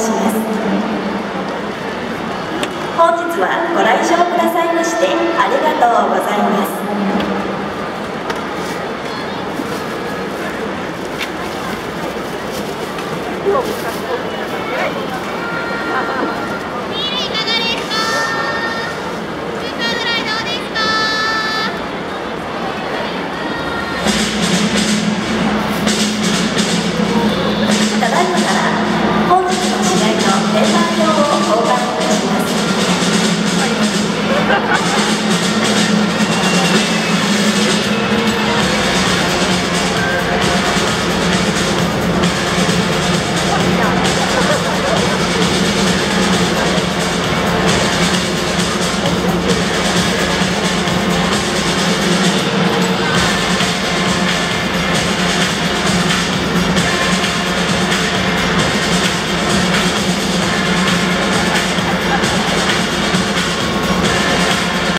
します。本日はご来場くださいましてありがとうございます。